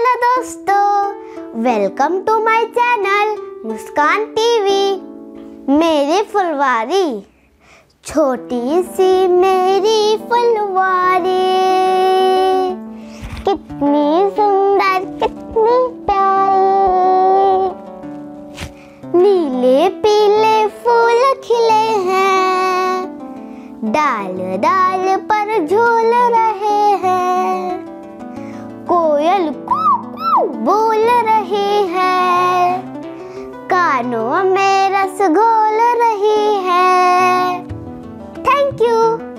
Hello दोस्तों welcome to my channel Muskan TV मेरी फुलवारी, छोटी सी मेरी फुलवारी। कितनी सुंदर, कितनी प्यारी। नीले, पीले फूल खिले हैं, डाल डाल पर झूल रहे हैं। कोयल कू बोल रही है। कानों में रस घोल रही है। Thank you